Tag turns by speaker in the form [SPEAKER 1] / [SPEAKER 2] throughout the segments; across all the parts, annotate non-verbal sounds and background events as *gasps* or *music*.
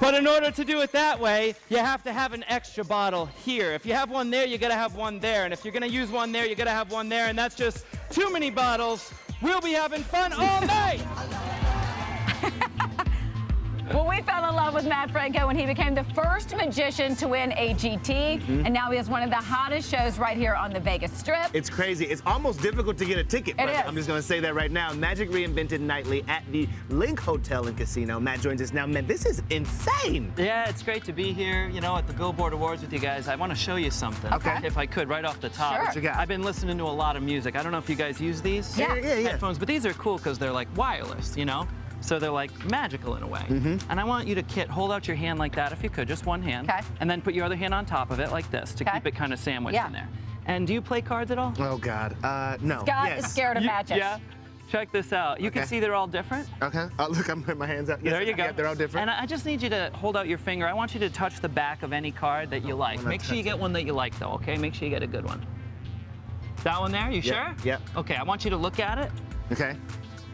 [SPEAKER 1] But in order to do it that way, you have to have an extra bottle here. If you have one there, you gotta have one there. And if you're gonna use one there, you gotta have one there. And that's just too many bottles. We'll be having fun all night. *laughs*
[SPEAKER 2] Well, we fell in love with Mat Franco when he became the first magician to win AGT,
[SPEAKER 3] Mm-hmm.
[SPEAKER 2] and now he has one of the hottest shows right here on the Vegas Strip.
[SPEAKER 3] It's crazy. It's almost difficult to get a ticket.
[SPEAKER 2] It
[SPEAKER 3] but
[SPEAKER 2] is.
[SPEAKER 3] I'm just going to say that right now. Magic reinvented nightly at the LINQ Hotel and Casino. Matt joins us now. Man, this is insane.
[SPEAKER 1] Yeah, it's great to be here, you know, at the Billboard Awards with you guys. I want to show you something.
[SPEAKER 3] Okay.
[SPEAKER 1] If I could, right off the top.
[SPEAKER 2] Sure. What
[SPEAKER 3] you got?
[SPEAKER 1] I've been listening to a lot of music. I don't know if you guys use these
[SPEAKER 2] Yeah.
[SPEAKER 3] Yeah, yeah, yeah.
[SPEAKER 1] headphones, but these are cool because they're like wireless, you know? So they're like magical in a way. And I want you to, Kit, hold out your hand like that if you could, just one hand.
[SPEAKER 2] Okay.
[SPEAKER 1] And then put your other hand on top of it like this to
[SPEAKER 2] Okay.
[SPEAKER 1] keep it kind of sandwiched
[SPEAKER 2] Yeah.
[SPEAKER 1] in there. And do you play cards at all?
[SPEAKER 3] Oh, God. Uh, no.
[SPEAKER 2] Scott
[SPEAKER 3] yes.
[SPEAKER 2] is scared of
[SPEAKER 1] You-
[SPEAKER 2] magic.
[SPEAKER 1] Yeah. Check this out. You can see they're all different.
[SPEAKER 3] Okay. Oh, look, I'm putting my hands out. Yes,
[SPEAKER 1] there you go.
[SPEAKER 3] Yeah, they're all different.
[SPEAKER 1] And I just need you to hold out your finger. I want you to touch the back of any card that you like. Make sure you
[SPEAKER 3] touch
[SPEAKER 1] get one that you like, though, okay? Make sure you get a good one. That one there, you
[SPEAKER 3] Yep,
[SPEAKER 1] sure?
[SPEAKER 3] yep.
[SPEAKER 1] Okay, I want you to look at it.
[SPEAKER 3] okay.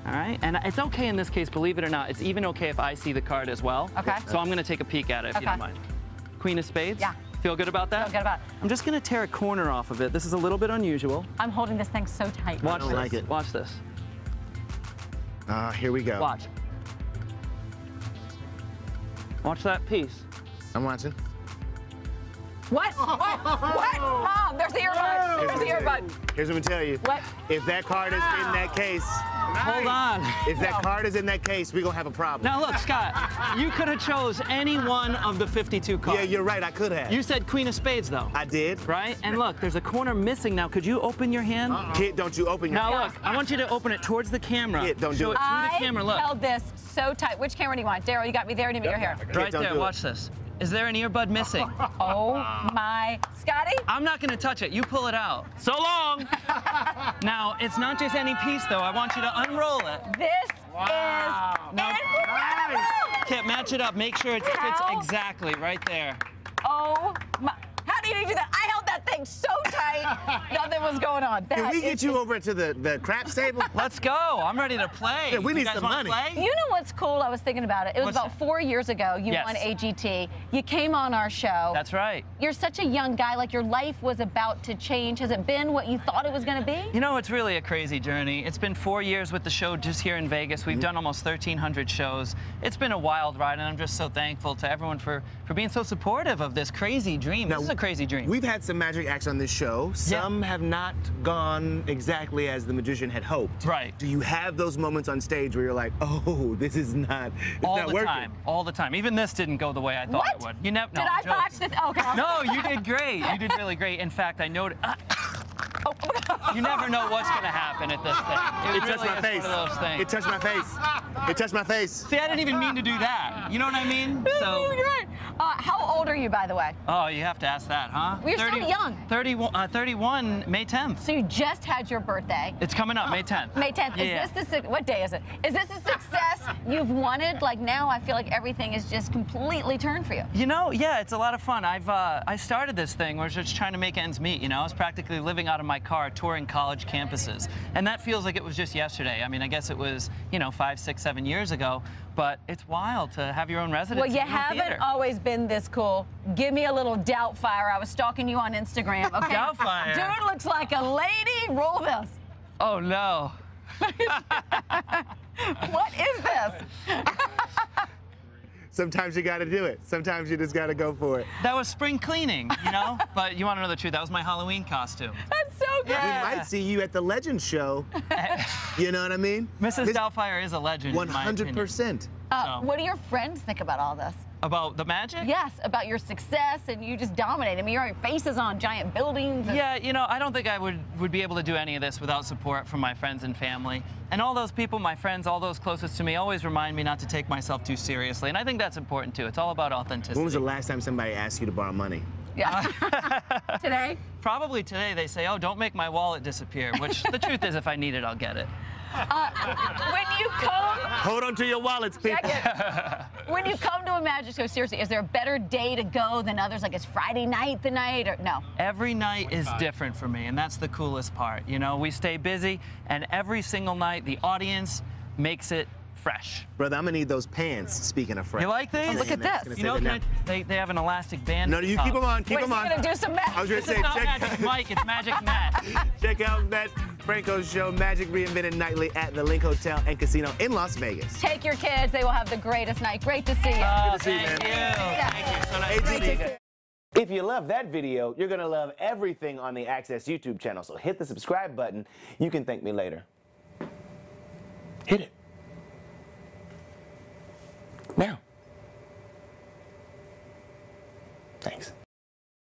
[SPEAKER 1] All right, and it's okay in this case, believe it or not. It's even okay if I see the card as well.
[SPEAKER 2] Okay.
[SPEAKER 1] So I'm gonna take a peek at it if you
[SPEAKER 2] Okay.
[SPEAKER 1] don't mind. Queen of Spades.
[SPEAKER 2] Yeah.
[SPEAKER 1] Feel good about that?
[SPEAKER 2] Feel good about it.
[SPEAKER 1] I'm just gonna tear a corner off of it. This is a little bit unusual.
[SPEAKER 2] I'm holding this thing so tight.
[SPEAKER 1] Watch
[SPEAKER 3] don't
[SPEAKER 1] this.
[SPEAKER 3] like it.
[SPEAKER 1] Watch this.
[SPEAKER 3] Uh, here we go.
[SPEAKER 1] Watch. Watch that piece.
[SPEAKER 3] I'm watching.
[SPEAKER 2] What? *laughs* What? What? Mom, there's the earbud. There's the earbud.
[SPEAKER 3] Here's what I'm gonna tell you.
[SPEAKER 2] What?
[SPEAKER 3] If that card is in that case,
[SPEAKER 1] Hold on.
[SPEAKER 3] if that card is in that case, we're gonna have a problem.
[SPEAKER 1] Now look, Scott, you could have chose any one of the 52 cards.
[SPEAKER 3] Yeah, you're right. I could have.
[SPEAKER 1] You said Queen of Spades though,
[SPEAKER 3] I did.
[SPEAKER 1] right? And look, there's a corner missing now. Could you open your hand?
[SPEAKER 3] Uh-uh. Kit, don't you open your hand.
[SPEAKER 1] Now look, I want you to open it towards the camera.
[SPEAKER 3] Yeah, don't do
[SPEAKER 1] Show
[SPEAKER 3] it.
[SPEAKER 1] it to
[SPEAKER 2] I
[SPEAKER 1] the camera. Look,
[SPEAKER 2] held this so tight. Which camera do you want? Daryl, you got me there. Need me your hair.
[SPEAKER 1] right
[SPEAKER 3] don't
[SPEAKER 1] there.
[SPEAKER 3] do it.
[SPEAKER 1] Watch this. Is there an earbud missing? *laughs*
[SPEAKER 2] Oh my, Scotty.
[SPEAKER 1] I'm not gonna touch it. You pull it out. So long. *laughs* now, it's not just any piece though. I want you to unroll it.
[SPEAKER 2] This
[SPEAKER 1] Now-
[SPEAKER 2] is incredible.
[SPEAKER 1] Kit, match it up. Make sure it fits exactly right there.
[SPEAKER 2] Oh my. How do you do that? I held that thing so tight, *laughs* nothing was going on.
[SPEAKER 3] Can
[SPEAKER 2] That
[SPEAKER 3] we get
[SPEAKER 2] is-
[SPEAKER 3] you over to the, the craps table? *laughs*
[SPEAKER 1] Let's go. I'm ready to play.
[SPEAKER 3] Yeah, we
[SPEAKER 1] You
[SPEAKER 3] need some money.
[SPEAKER 1] Play?
[SPEAKER 2] You know what's cool? I was thinking about it. It was
[SPEAKER 1] What's
[SPEAKER 2] about
[SPEAKER 1] that?
[SPEAKER 2] four years ago. You
[SPEAKER 1] Yes.
[SPEAKER 2] won AGT. You came on our show.
[SPEAKER 1] That's right.
[SPEAKER 2] You're such a young guy. Like your life was about to change. Has it been what you thought it was going to be?
[SPEAKER 1] You know, it's really a crazy journey. It's been four years with the show just here in Vegas.
[SPEAKER 3] Mm-hmm.
[SPEAKER 1] We've done almost 1,300 shows. It's been a wild ride, and I'm just so thankful to everyone for, for being so supportive of this crazy dream.
[SPEAKER 3] Now,
[SPEAKER 1] this is a crazy dream.
[SPEAKER 3] We've had some magic acts on this show. Some have not gone exactly as the magician had hoped.
[SPEAKER 1] Right.
[SPEAKER 3] Do you have those moments on stage where you're like, *laughs* oh, this is not, it's
[SPEAKER 1] all
[SPEAKER 3] not
[SPEAKER 1] the
[SPEAKER 3] working?
[SPEAKER 1] time. All the time. Even this didn't go the way I thought
[SPEAKER 2] what?
[SPEAKER 1] it would. You never.
[SPEAKER 2] Did I
[SPEAKER 1] jokes.
[SPEAKER 2] botch this? Oh, okay.
[SPEAKER 1] No, you did great. You did really great. In fact, I noticed. *laughs* you never know what's going to happen at this thing.
[SPEAKER 3] It
[SPEAKER 1] really
[SPEAKER 3] touched my face.
[SPEAKER 1] One of those things.
[SPEAKER 3] It touched my face. It touched my face.
[SPEAKER 1] See, I didn't even mean to do that. You know what I mean? So.
[SPEAKER 2] You're right. Uh, how old are you, by the way?
[SPEAKER 1] Oh, you have to ask that, huh?
[SPEAKER 2] You're so young.
[SPEAKER 1] 31, uh, 31, May 10th.
[SPEAKER 2] So you just had your birthday.
[SPEAKER 1] It's coming up, May *gasps* 10th.
[SPEAKER 2] May 10th.
[SPEAKER 1] Yeah.
[SPEAKER 2] Is this the what day is it? Is this a success *laughs* you've wanted? Like now, I feel like everything is just completely turned for you.
[SPEAKER 1] You know, yeah, it's a lot of fun. I've uh, I started this thing where I was just trying to make ends meet. You know, I was practically living out of my car, touring college campuses, and that feels like it was just yesterday. I mean, I guess it was you know five, six, seven years ago, but it's wild to have your own residence.
[SPEAKER 2] Well, you haven't
[SPEAKER 1] theater.
[SPEAKER 2] always been this cool. Give me a little Doubtfire. I was stalking you on Instagram. *laughs* Okay.
[SPEAKER 1] Doubtfire?
[SPEAKER 2] Dude looks like a lady. Roll this.
[SPEAKER 1] Oh no. *laughs*
[SPEAKER 2] What is this? *laughs*
[SPEAKER 3] Sometimes you got to do it. Sometimes you just got to go for it.
[SPEAKER 1] That was spring cleaning, you know? *laughs* but you want to know the truth? That was my Halloween costume.
[SPEAKER 2] That's so good.
[SPEAKER 1] Yeah.
[SPEAKER 3] We might see you at the Legend Show. *laughs* you know what I mean?
[SPEAKER 1] Mrs.
[SPEAKER 3] This-
[SPEAKER 1] Doubtfire is a legend. in my
[SPEAKER 3] 100%.
[SPEAKER 2] Uh,
[SPEAKER 1] So-
[SPEAKER 2] what do your friends think about all this?
[SPEAKER 1] About the magic?
[SPEAKER 2] Yes, about your success and you just dominate. I mean, your face is on giant buildings. and-
[SPEAKER 1] Yeah, you know, I don't think I would, would be able to do any of this without support from my friends and family. And all those people, my friends, all those closest to me, always remind me not to take myself too seriously. And I think that's important too. It's all about authenticity.
[SPEAKER 3] When was the last time somebody asked you to borrow money?
[SPEAKER 2] Yeah. *laughs* *laughs* Today?
[SPEAKER 1] Probably today they say, oh, don't make my wallet disappear, which the truth is, if I need it, I'll get it.
[SPEAKER 2] Uh, when you come,
[SPEAKER 3] Hold on to your wallets, people. *laughs*
[SPEAKER 2] when you come to a magic show, seriously, is there a better day to go than others? Like, is Friday night the night or no?
[SPEAKER 1] Every night is different for me, and that's the coolest part. You know, we stay busy, and every single night, the audience makes it fresh.
[SPEAKER 3] Brother, I'm gonna need those pants. Speaking of fresh.
[SPEAKER 1] You like these?
[SPEAKER 2] Oh, look at this.
[SPEAKER 1] You know,
[SPEAKER 3] that
[SPEAKER 1] can I- they, they have an elastic band.
[SPEAKER 3] No,
[SPEAKER 1] at
[SPEAKER 3] you
[SPEAKER 1] top.
[SPEAKER 3] keep them on. Keep
[SPEAKER 2] Wait,
[SPEAKER 3] them
[SPEAKER 2] is
[SPEAKER 3] on.
[SPEAKER 2] he gonna do some math?
[SPEAKER 3] I was gonna
[SPEAKER 1] This
[SPEAKER 3] say
[SPEAKER 1] is not
[SPEAKER 3] check.
[SPEAKER 1] Magic Mike, it's Magic *laughs* Mat.
[SPEAKER 3] Check out Mat Franco's show, Magic Reinvented Nightly, at the LINQ Hotel and Casino in Las Vegas.
[SPEAKER 2] Take your kids. They will have the greatest night. Great to see you.
[SPEAKER 1] Oh,
[SPEAKER 3] to see you,
[SPEAKER 1] thank
[SPEAKER 3] man.
[SPEAKER 1] you. Thank you. So nice
[SPEAKER 3] Hey,
[SPEAKER 1] to see you.
[SPEAKER 3] If you love that video, you're gonna love everything on the Access YouTube channel. So hit the subscribe button. You can thank me later. Hit it. Now. Thanks.